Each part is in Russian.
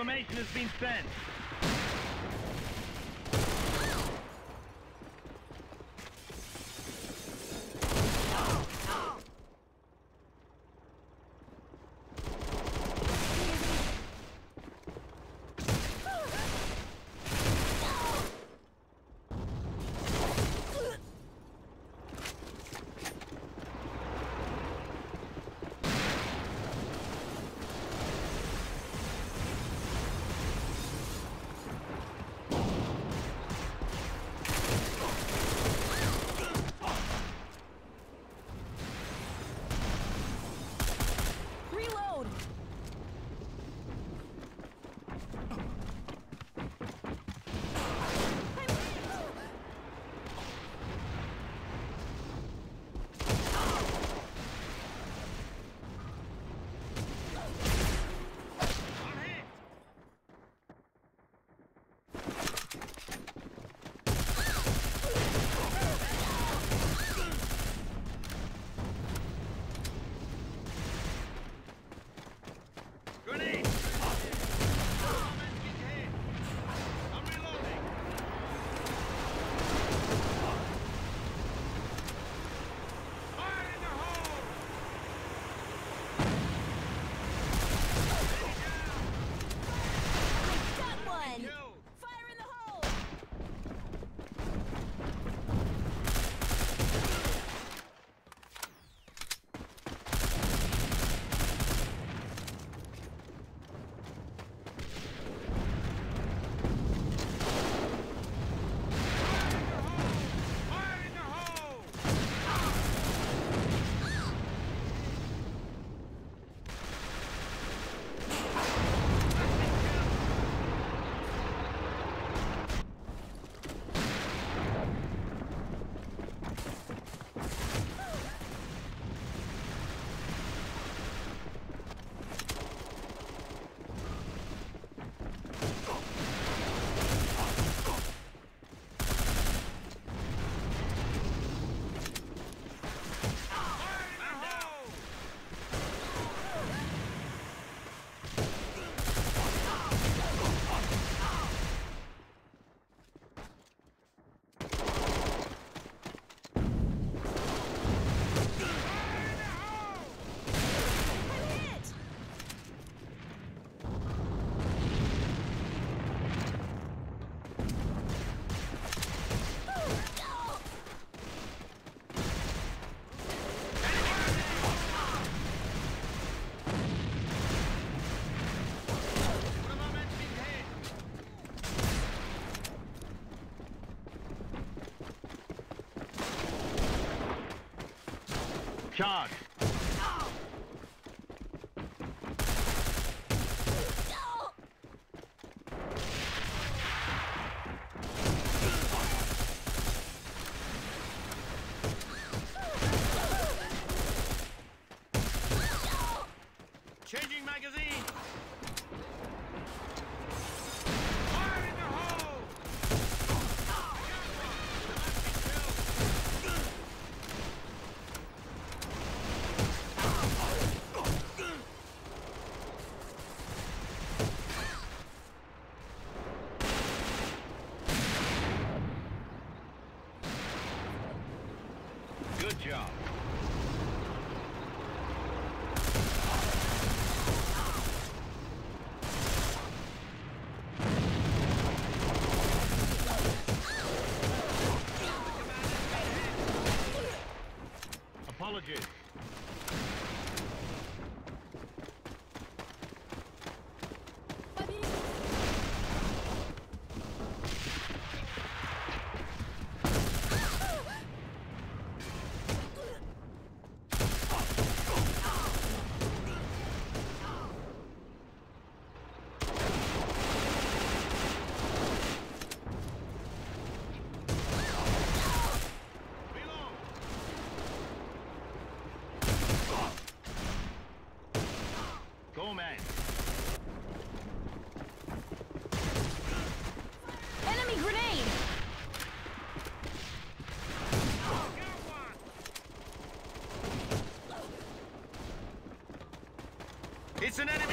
Information has been sent. It's an enemy!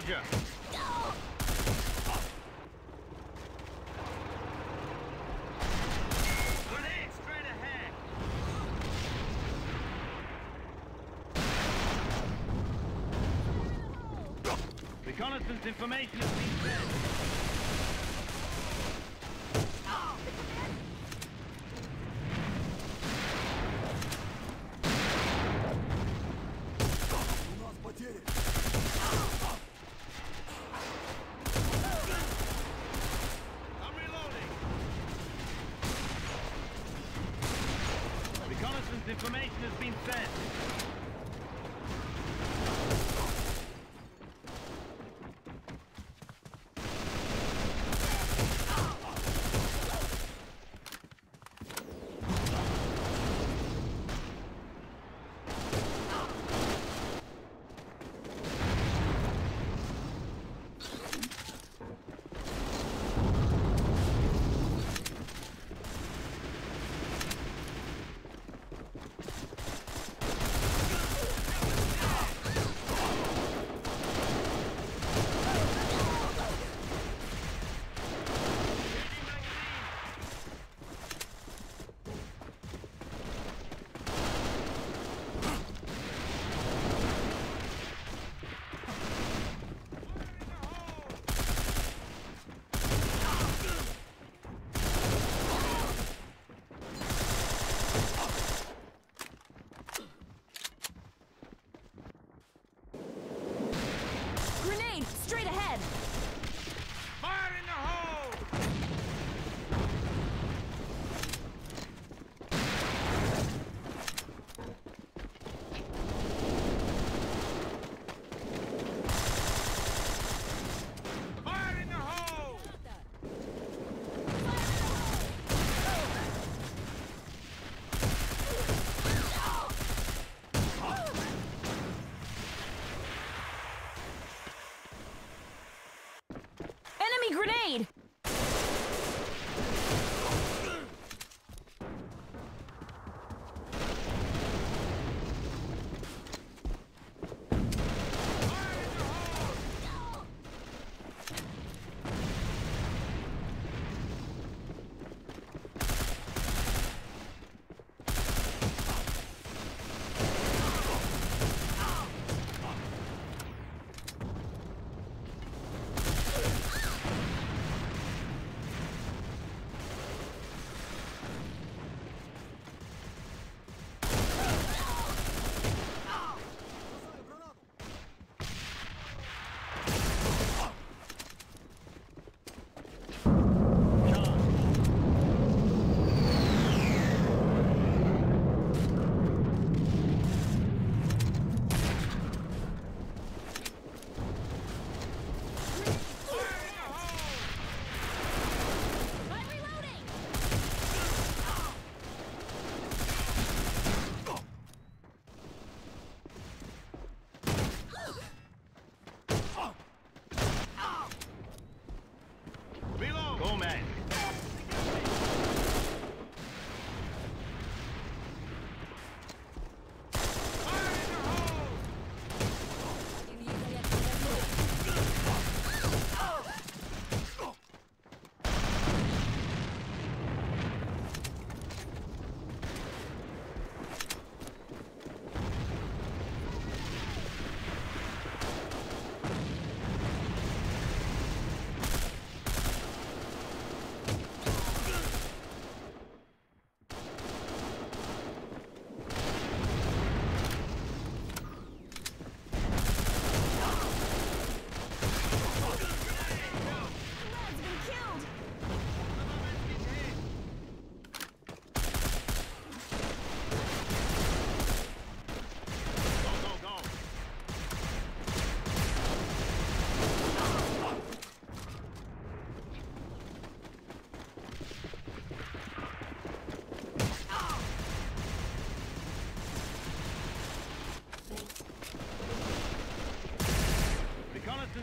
Roger. Reconnaissance information has been sent.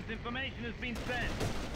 Information has been sent.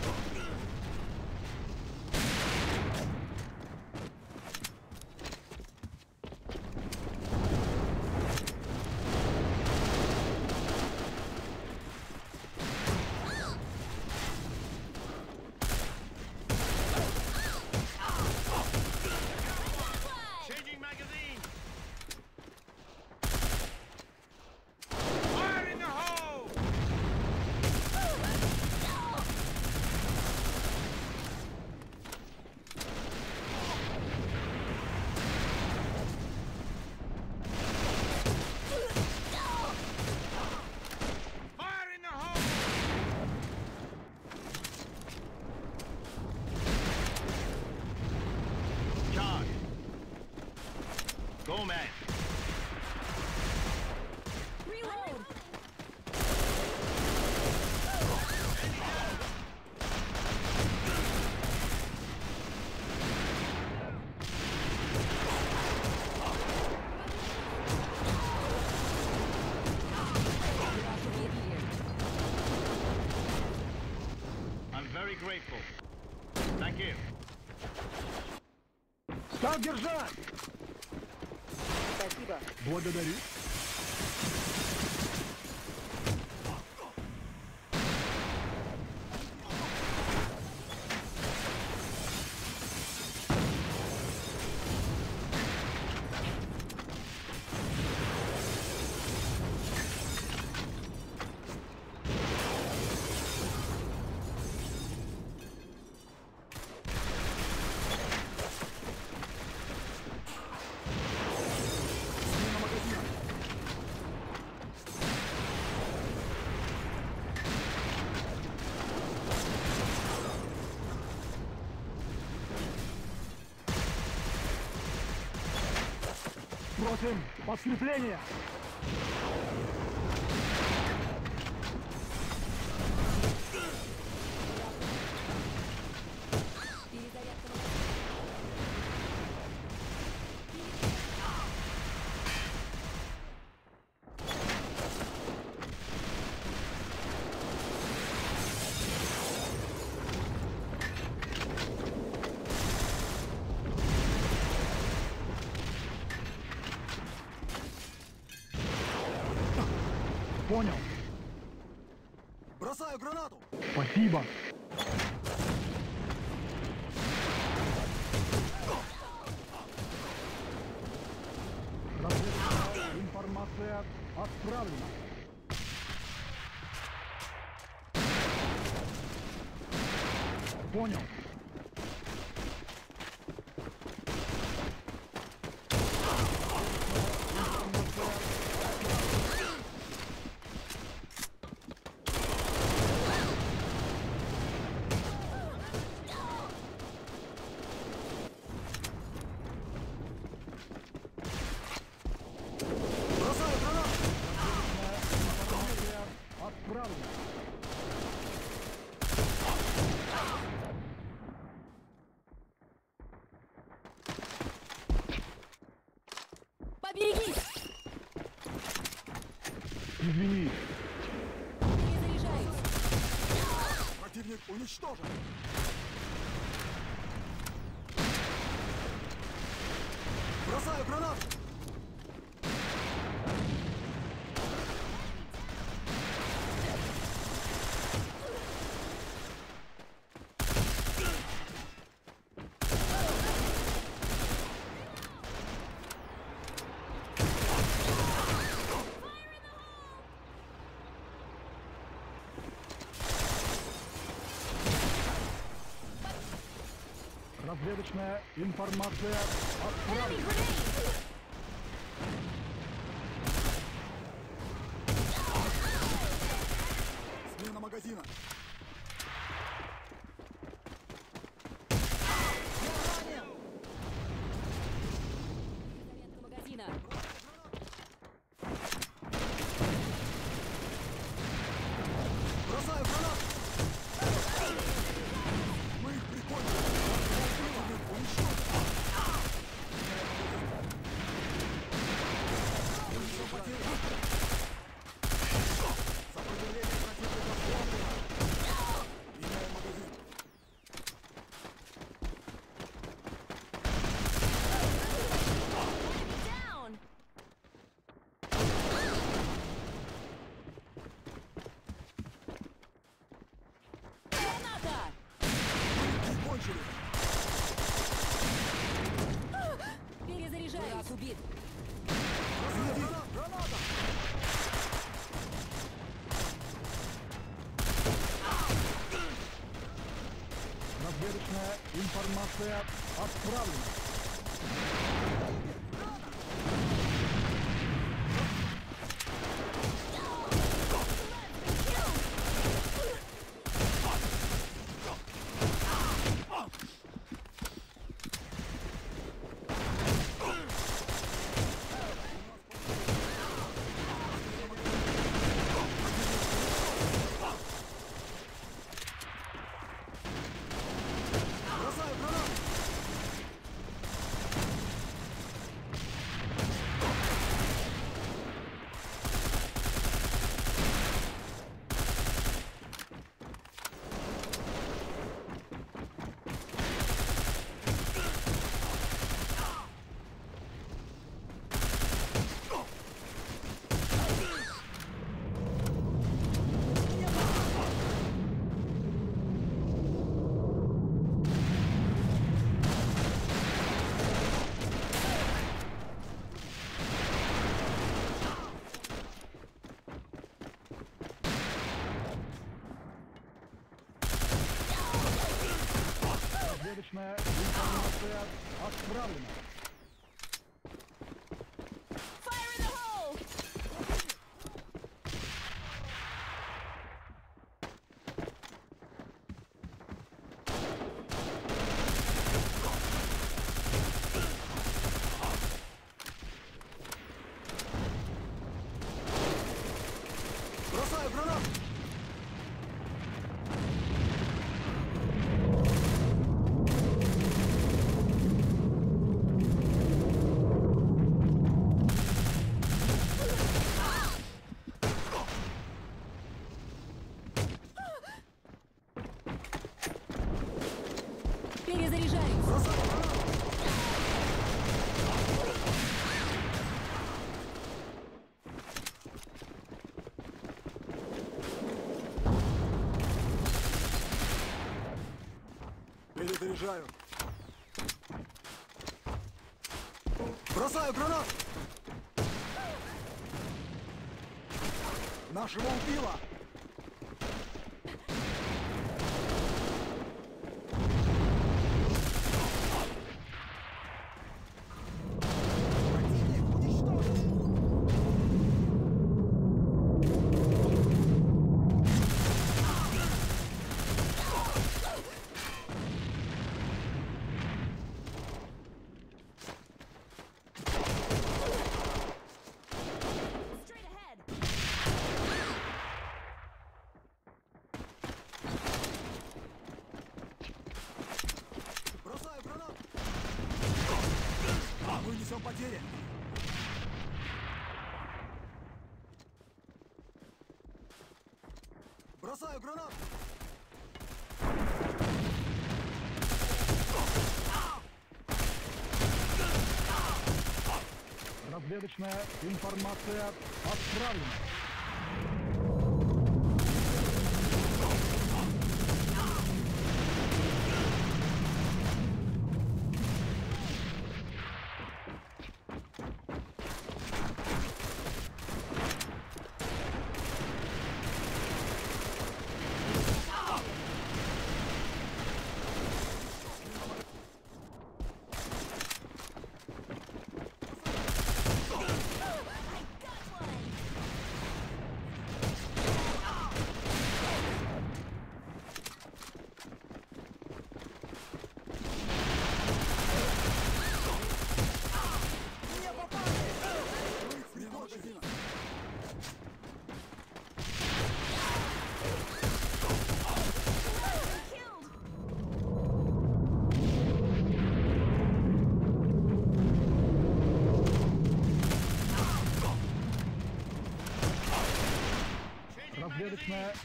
Grateful. Thank you. Так держать! Спасибо. Благодарю. Просим подкрепление! Понял. Бросаю гранату. Спасибо. Информация отправлена. Понял. Бросаю гранату. Информация отправлена. Поберегись! Извини. Перезаряжаюсь! Противник уничтожен. Бросаю гранату. Разведочная информация отправлена. Информация отправлена. Перезаряжаю. Бросаю гранат! Нашего убило! Все потеряно. Бросаю гранату! Разведочная информация отправлена.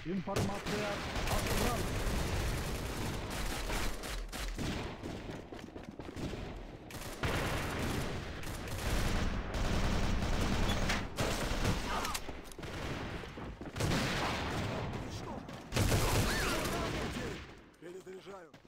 Информация отправлена. Перезаряжаю.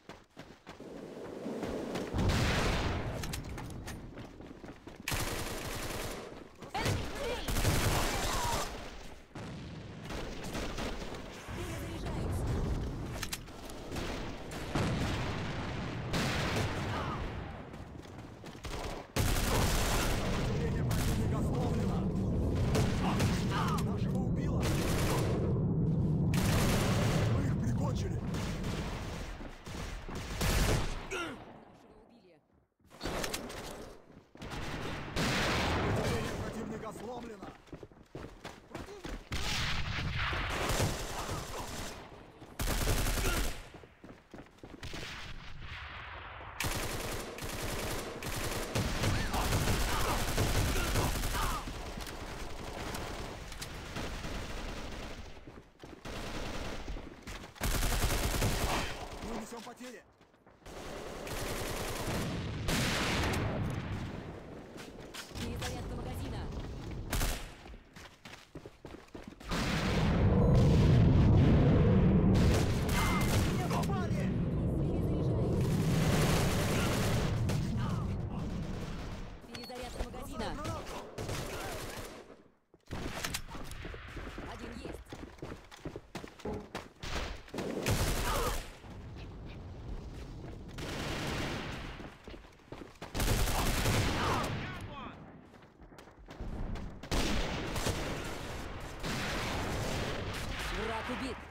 убит.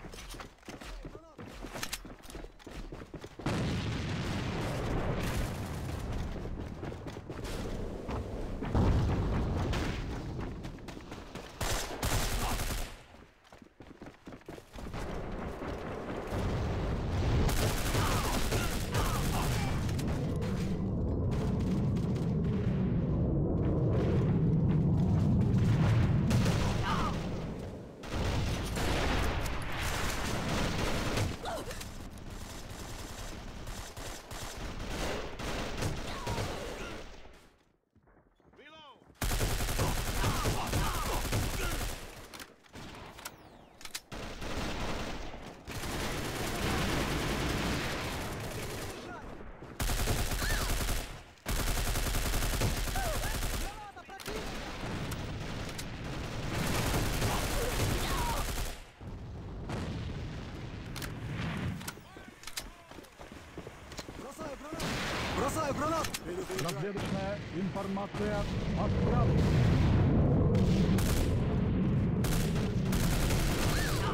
Разведочная информация отправлена.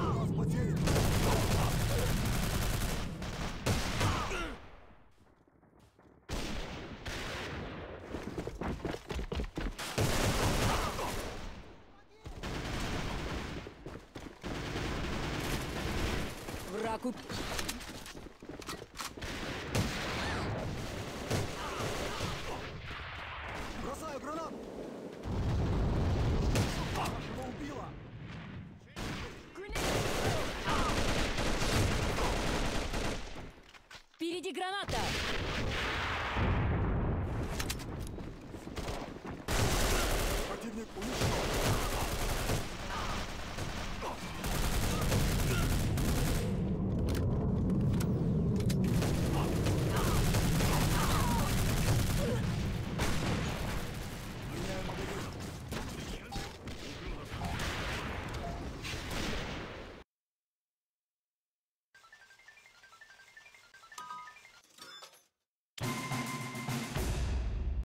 У нас потери. Враг убит.